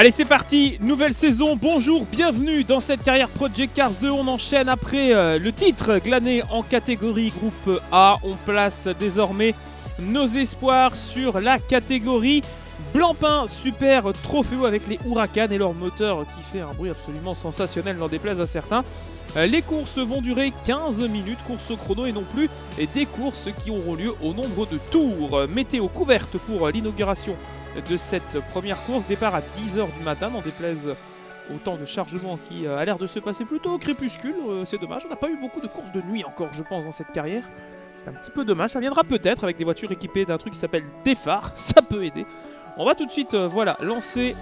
Allez, c'est parti, nouvelle saison. Bonjour, bienvenue dans cette carrière Project Cars 2. On enchaîne après euh, le titre glané en catégorie groupe A. On place désormais nos espoirs sur la catégorie Blancpain Super Trophéo avec les Huracans et leur moteur qui fait un bruit absolument sensationnel, n'en déplaise à certains. Euh, Les courses vont durer 15 minutes, course au chrono et non plus et des courses qui auront lieu au nombre de tours. Météo couverte pour l'inauguration de cette première course. Départ à 10h du matin, n'en déplaise au temps de chargement qui euh, a l'air de se passer plutôt au crépuscule. Euh, C'est dommage, on n'a pas eu beaucoup de courses de nuit encore, je pense, dans cette carrière. C'est un petit peu dommage. Ça viendra peut-être avec des voitures équipées d'un truc qui s'appelle des phares. Ça peut aider. On va tout de suite, euh, voilà, lancer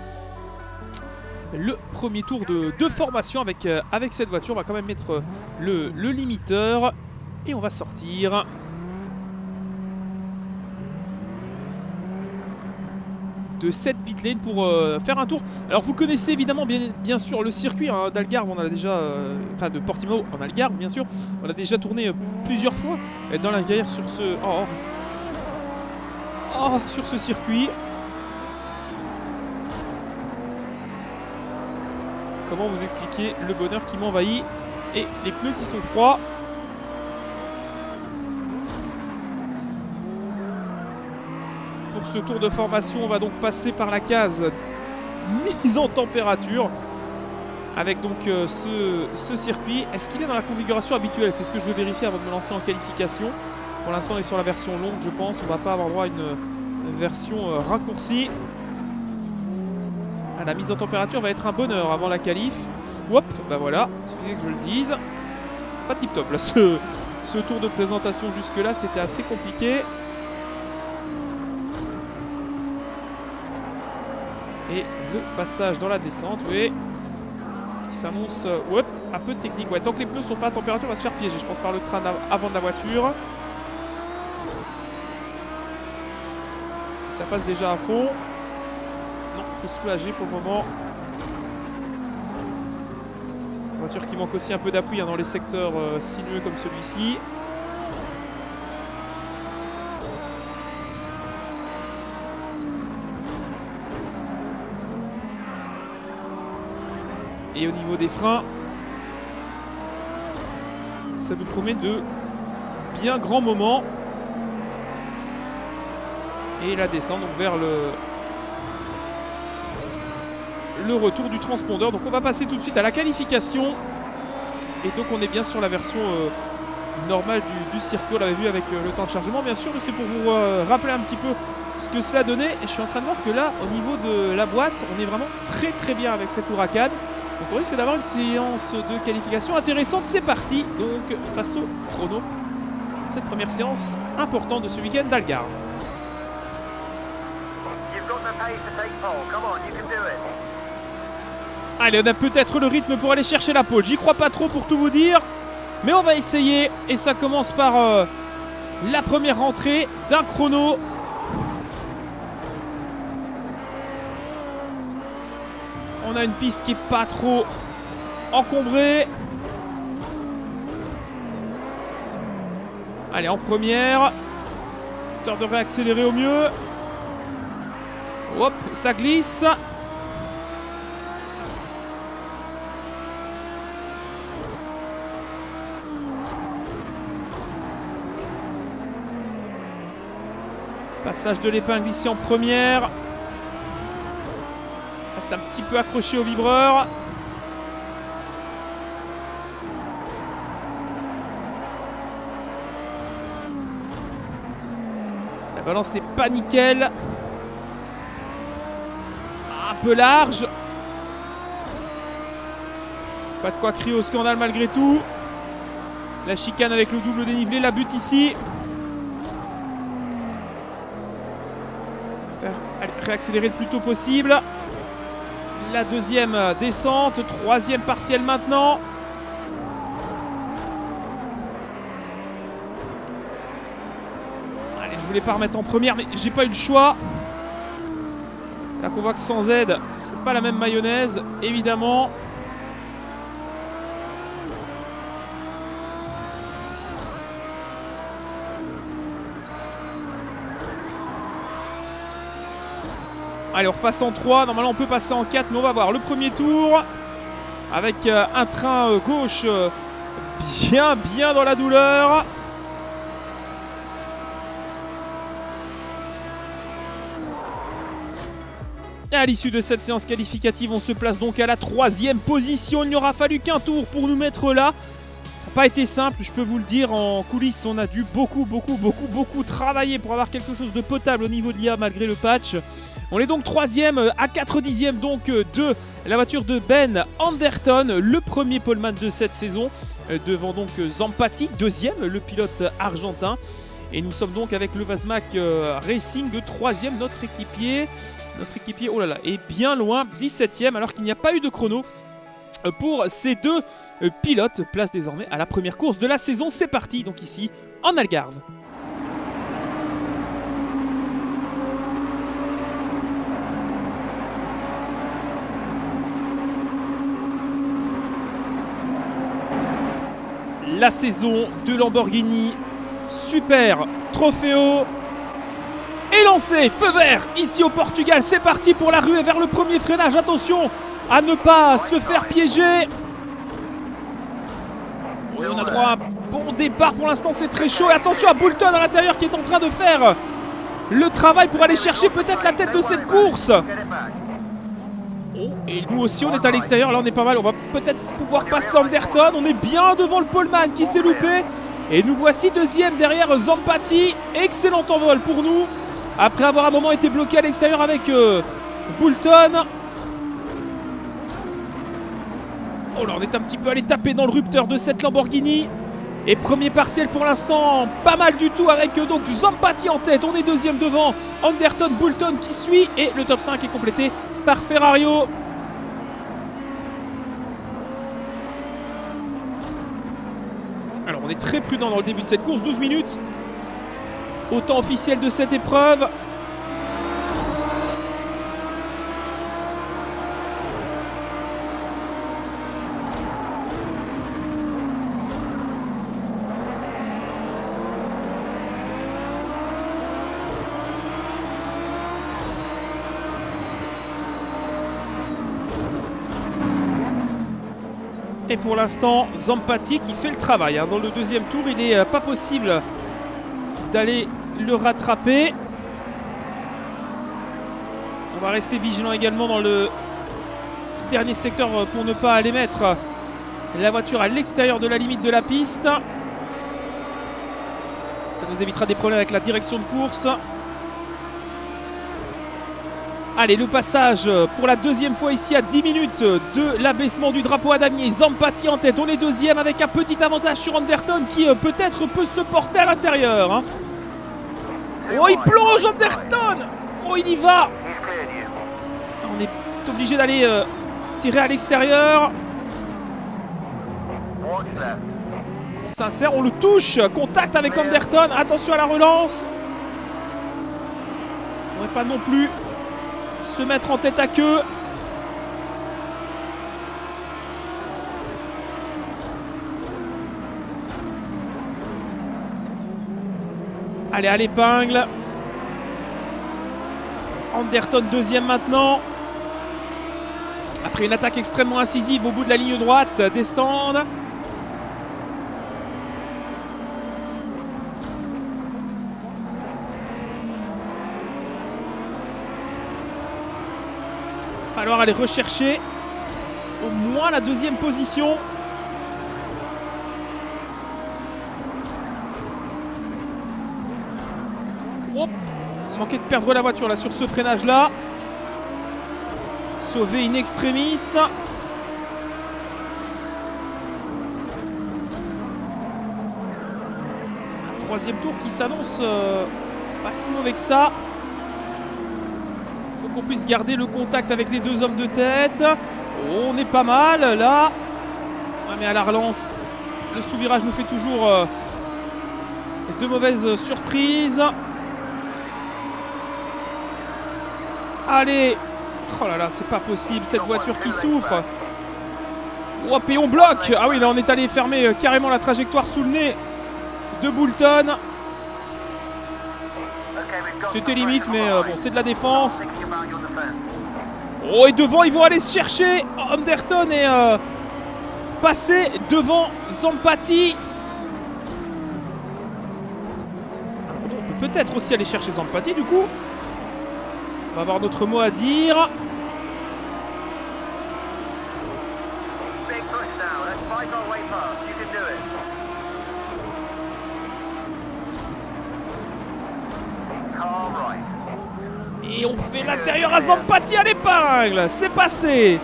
le premier tour de, formation avec, euh, avec cette voiture. On va quand même mettre euh, le limiteur et on va sortir. De cette pit lane pour euh, faire un tour. Alors vous connaissez évidemment bien, sûr le circuit hein, d'Algarve, on a déjà, euh, enfin de Portimao en Algarve bien sûr, on a déjà tourné euh, plusieurs fois dans la carrière sur ce, oh, oh, sur ce circuit. Comment vous expliquer le bonheur qui m'envahit et les pneus qui sont froids? Ce tour de formation, on va donc passer par la case mise en température avec donc euh, ce, circuit. Est-ce qu'il est dans la configuration habituelle? C'est ce que je vais vérifier avant de me lancer en qualification. Pour l'instant, on est sur la version longue, je pense. On va pas avoir droit à une, version euh, raccourcie. Ah, la mise en température va être un bonheur avant la qualif. Hop, bah voilà, il suffisait que je le dise. Pas tip top là, ce, ce tour de présentation jusque là, c'était assez compliqué. Et le passage dans la descente, oui, qui s'annonce euh, un peu technique. Ouais, tant que les pneus sont pas à température, on va se faire piéger, je pense, par le train av- avant de la voiture. Est-ce que ça passe déjà à fond? Non, il faut soulager pour le moment. Voiture qui manque aussi un peu d'appui hein, dans les secteurs euh, sinueux comme celui-ci. Et au niveau des freins, ça nous promet de bien grands moments. Et la descente vers le, le retour du transpondeur. Donc on va passer tout de suite à la qualification. Et donc on est bien sur la version euh, normale du, du circuit. On l'avait vu avec euh, le temps de chargement bien sûr. C'était pour vous euh, rappeler un petit peu ce que cela donnait. Et je suis en train de voir que là, au niveau de la boîte, on est vraiment très très bien avec cette Huracan. Donc on risque d'avoir une séance de qualification intéressante. C'est parti donc face au chrono. Cette première séance importante de ce week-end d'Algarve. Allez, on a peut-être le rythme pour aller chercher la pole. J'y crois pas trop pour tout vous dire. Mais on va essayer. Et ça commence par euh, la première rentrée d'un chrono. On a une piste qui est pas trop encombrée. Allez, en première. Temps de réaccélérer au mieux. Hop, ça glisse. Passage de l'épingle ici en première. Un petit peu accroché au vibreur. La balance n'est pas nickel. Un peu large. Pas de quoi crier au scandale malgré tout. La chicane avec le double dénivelé, la butte ici. Réaccélérer le plus tôt possible. La deuxième descente, troisième partiel maintenant. Allez, voulais pas remettre en première, mais j'ai pas eu le choix. Là qu'on voit que sans aide, c'est pas la même mayonnaise, évidemment. Allez, on repasse en 3. Normalement, on peut passer en 4, mais on va voir le premier tour. Avec euh, un train euh, gauche euh, bien, bien dans la douleur. À l'issue de cette séance qualificative, on se place donc à la troisième position. Il n'y aura fallu qu'un tour pour nous mettre là. Ça n'a pas été simple, je peux vous le dire. En coulisses, on a dû beaucoup, beaucoup, beaucoup, beaucoup travailler pour avoir quelque chose de potable au niveau de l'IA malgré le patch. On est donc troisième à 4 dixièmes donc de la voiture de Ben Anderton, le premier poleman de cette saison, devant donc Zampati, deuxième, le pilote argentin. Et nous sommes donc avec le Vasmac Racing, troisième, notre équipier. Notre équipier, oh là là, est bien loin, 17ème, alors qu'il n'y a pas eu de chrono pour ces deux pilotes. Place désormais à la première course de la saison. C'est parti, donc ici, en Algarve. La saison de Lamborghini, super Trofeo est lancé, feu vert ici au Portugal, c'est parti pour la ruée vers le premier freinage, attention à ne pas se faire piéger. On a droit à un bon départ pour l'instant, c'est très chaud. Et attention à Boulton à l'intérieur qui est en train de faire le travail pour aller chercher peut-être la tête de cette course. Et nous aussi, on est à l'extérieur, là on est pas mal. On va peut-être pouvoir passer Anderton. On est bien devant le poleman qui s'est loupé. Et nous voici deuxième derrière Zampati. Excellent envol pour nous. Après avoir un moment été bloqué à l'extérieur avec euh, Boulton. Oh là, on est un petit peu allé taper dans le rupteur de cette Lamborghini. Et premier partiel pour l'instant, pas mal du tout avec euh, donc Zampati en tête. On est deuxième devant Anderton, Boulton qui suit. Et le top 5 est complété Alors on est très prudent dans le début de cette course, 12 minutes. Au temps officiel de cette épreuve. Et pour l'instant, Zampati qui fait le travail. Hein. Dans le deuxième tour, il n'est pas possible d'aller le rattraper. On va rester vigilant également dans le dernier secteur pour ne pas aller mettre la voiture à l'extérieur de la limite de la piste. Ça nous évitera des problèmes avec la direction de course. Allez, le passage pour la deuxième fois ici à 10 minutes de l'abaissement du drapeau à damier. Zampati en tête, on est deuxième avec un petit avantage sur Anderton qui euh, peut-être peut se porter à l'intérieur. Hein. Oh, il plonge Anderton Oh, il y va On est obligé d'aller euh, tirer à l'extérieur. On s'insère, on le touche. Contact avec Anderton. Attention à la relance. On ne pas non plus se mettre en tête à queue. Allez, à l'épingle. Anderton deuxième maintenant. Après une attaque extrêmement incisive au bout de la ligne droite des. Falloir aller rechercher au moins la deuxième position. Hop, manquait de perdre la voiture là sur ce freinage là. Sauver in extremis. Un troisième tour qui s'annonce euh, pas si mauvais que ça qu'on puisse garder le contact avec les deux hommes de tête. On est pas mal là. Mais à la relance, le sous-virage nous fait toujours euh, de mauvaises surprises. Allez Oh là là, c'est pas possible, cette voiture qui souffre. Oh, et on bloque Ah oui, là on est allé fermer euh, carrément la trajectoire sous le nez de Boulton. C'était limite, mais euh, bon, c'est de la défense. Oh, et devant, ils vont aller chercher Anderton est euh, passé devant Zampati. On peut peut-être aussi aller chercher Zampati, du coup. On va avoir notre mot à dire. Fait l'intérieur à Zampati à l'épingle. C'est passé.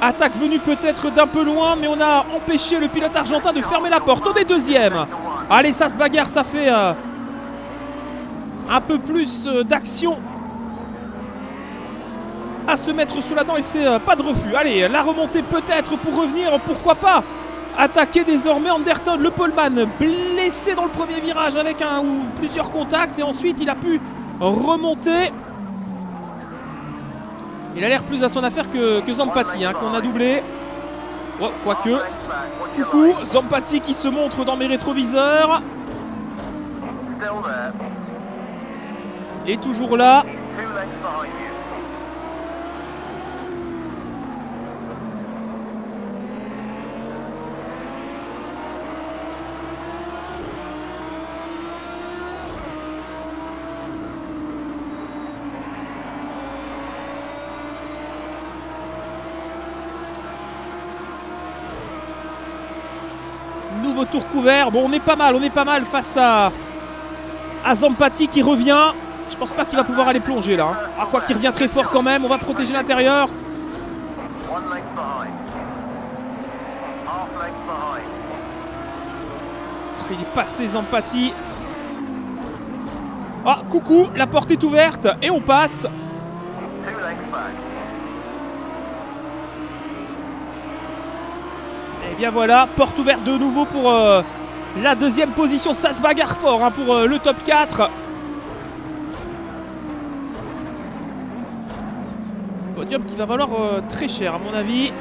Attaque venue peut-être d'un peu loin, mais on a empêché le pilote argentin de fermer la porte. On est deuxième. Allez, ça se bagarre, ça fait euh, un peu plus euh, d'action à se mettre sous la dent et c'est euh, pas de refus. Allez, la remontée peut-être pour revenir, pourquoi pas attaquer désormais Anderton, le poleman blessé dans le premier virage avec un ou plusieurs contacts et ensuite il a pu remonter. Il a l'air plus à son affaire que, Zampati hein, qu'on a doublé. Oh, quoique. Coucou? Zampati qui se montre dans mes rétroviseurs. There. Et toujours là. Tour couvert. Bon, on est pas mal, on est pas mal face à, à Zampati qui revient. Je pense pas qu'il va pouvoir aller plonger là. hein. Ah, quoi qu'il revient très fort quand même. On va protéger l'intérieur. Il est passé Zampati. Ah, coucou, la porte est ouverte et on passe. Bien voilà, porte ouverte de nouveau pour euh, la deuxième position. Ça se bagarre fort hein, pour euh, le top 4. Podium qui va valoir euh, très cher à mon avis.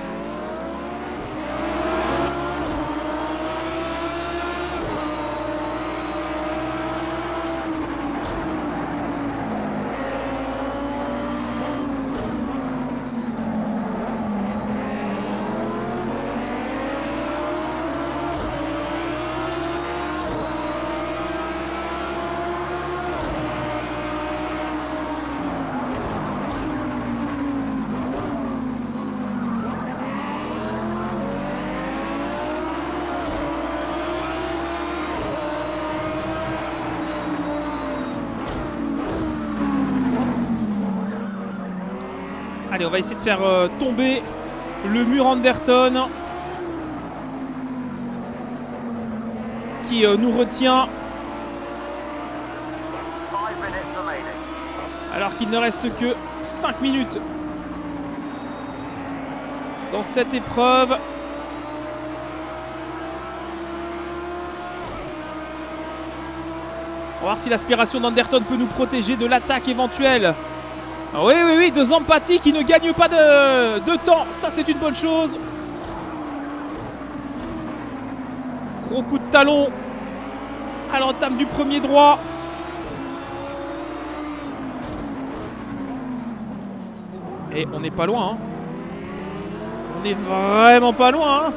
Allez, on va essayer de faire euh, tomber le mur Anderton. Qui euh, nous retient alors qu'il ne reste que 5 minutes dans cette épreuve. On va voir si l'aspiration d'Anderton peut nous protéger de l'attaque éventuelle. Oui, oui, oui, de Zampati qui ne gagne pas de, temps. Ça, c'est une bonne chose. Gros coup de talon à l'entame du premier droit. Et on n'est pas loin. hein. On est vraiment pas loin. hein.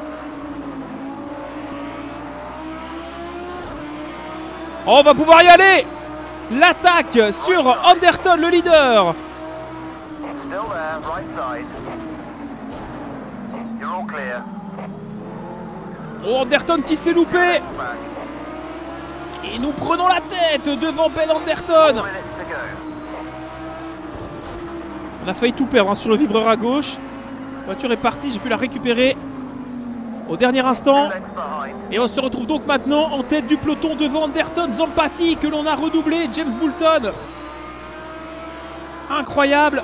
On va pouvoir y aller L'attaque sur Anderton, le leader. Oh, Anderton qui s'est loupé. Et nous prenons la tête devant Ben Anderton. On a failli tout perdre hein, sur le vibreur à gauche. La voiture est partie, j'ai pu la récupérer au dernier instant. Et on se retrouve donc maintenant en tête du peloton devant Anderton, Zampati que l'on a redoublé, James Boulton. Incroyable.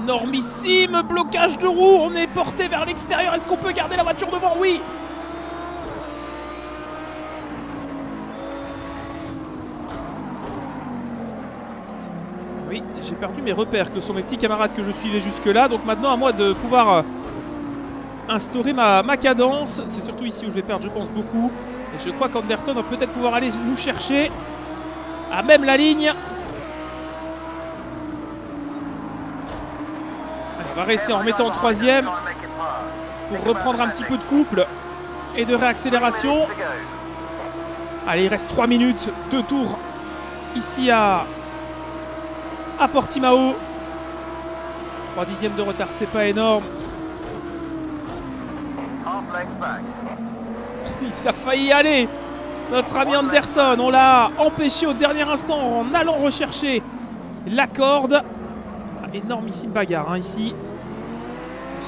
énormissime blocage de roue. On est porté vers l'extérieur. Est-ce qu'on peut garder la voiture devant? Oui. Oui, j'ai perdu mes repères que sont mes petits camarades que je suivais jusque-là. Donc maintenant, à moi de pouvoir euh, instaurer ma, ma cadence. C'est surtout ici où je vais perdre, je pense, beaucoup. Et je crois qu'Anderton va peut-être pouvoir aller nous chercher à même la ligne. Allez, on va rester en remettant en troisième pour reprendre un petit peu de couple et de réaccélération. Allez, il reste 3 minutes, deux tours ici à, à Portimao. 3 dixièmes de retard, c'est pas énorme. Il a failli aller. Notre ami Anderton, on l'a empêché au dernier instant en allant rechercher la corde. Ah, énormissime bagarre hein, ici.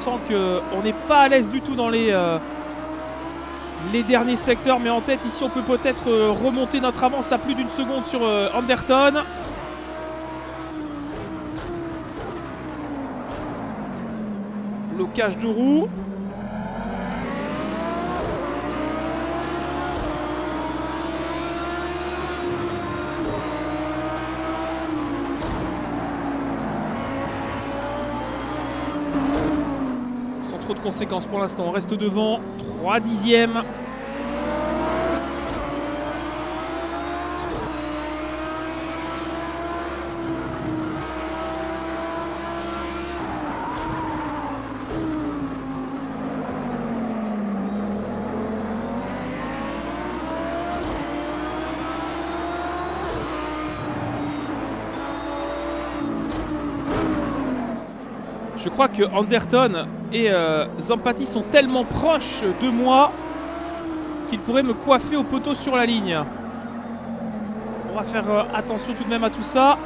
On sent qu'on n'est pas à l'aise du tout dans les, euh, les derniers secteurs. Mais en tête, ici, on peut peut-être euh, remonter notre avance à plus d'une seconde sur euh, Anderton. Blocage de roue. De conséquences pour l'instant. On reste devant. 3 dixièmes. Je crois que Anderton et euh, Zampati sont tellement proches de moi qu'ils pourraient me coiffer au poteau sur la ligne. On va faire euh, attention tout de même à tout ça.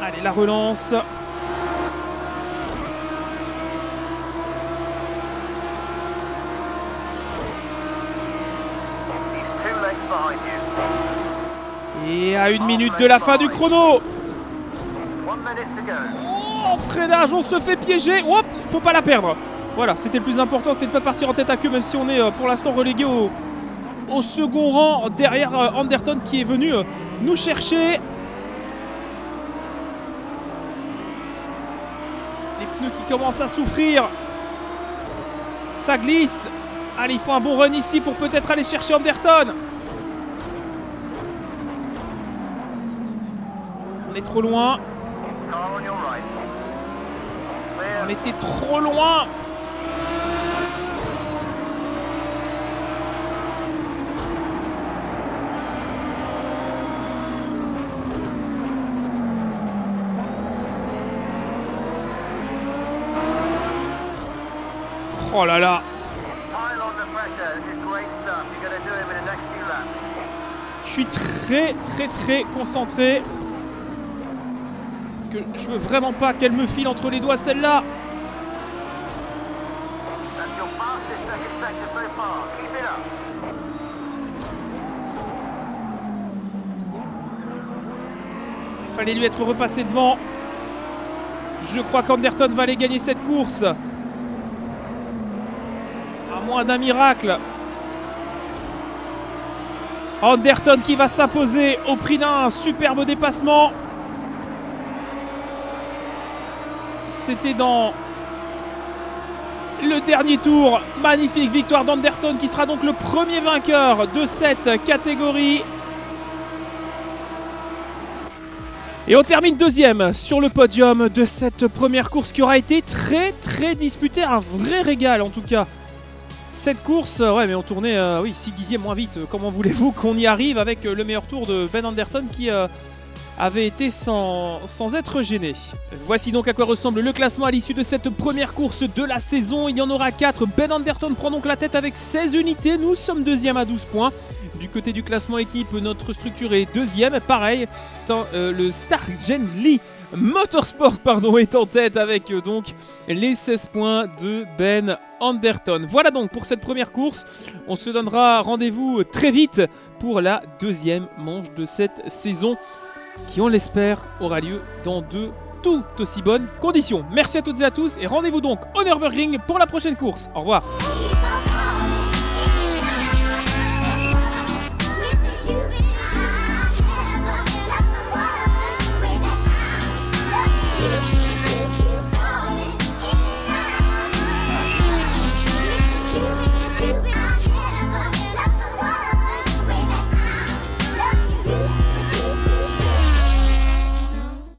Allez, la relance. Et à une minute de la fin du chrono. Oh, freinage, on se fait piéger. Hop, faut pas la perdre. Voilà, c'était le plus important, c'était de pas partir en tête à queue, même si on est euh, pour l'instant relégué au, au second rang derrière euh, Anderton qui est venu euh, nous chercher. Les pneus qui commencent à souffrir. Ça glisse. Allez, il faut un bon run ici pour peut-être aller chercher Anderton. On est trop loin. On était trop loin. Oh là là. Je suis très très très concentré. Que je veux vraiment pas qu'elle me file entre les doigts celle-là. Il fallait lui être repassé devant. Je crois qu'Anderton va aller gagner cette course. À moins d'un miracle. Anderton qui va s'imposer au prix d'un superbe dépassement. C'était dans le dernier tour. Magnifique victoire d'Anderton qui sera donc le premier vainqueur de cette catégorie. Et on termine deuxième sur le podium de cette première course qui aura été très très disputée. Un vrai régal en tout cas. Cette course, euh, ouais mais on tournait euh, oui, 6 dixièmes moins vite. Comment voulez-vous qu'on y arrive avec euh, le meilleur tour de Ben Anderton qui euh, avait été sans, sans être gêné. Voici donc à quoi ressemble le classement à l'issue de cette première course de la saison. Il y en aura 4. Ben Anderton prend donc la tête avec 16 unités. Nous sommes deuxième à 12 points. Du côté du classement équipe, notre structure est deuxième. Pareil, euh, le Stargen Lee Motorsport pardon, est en tête avec euh, donc les 16 points de Ben Anderton. Voilà donc pour cette première course. On se donnera rendez-vous très vite pour la deuxième manche de cette saison qui, on l'espère, aura lieu dans de tout aussi bonnes conditions. Merci à toutes et à tous et rendez-vous donc au Nürburgring pour la prochaine course. Au revoir.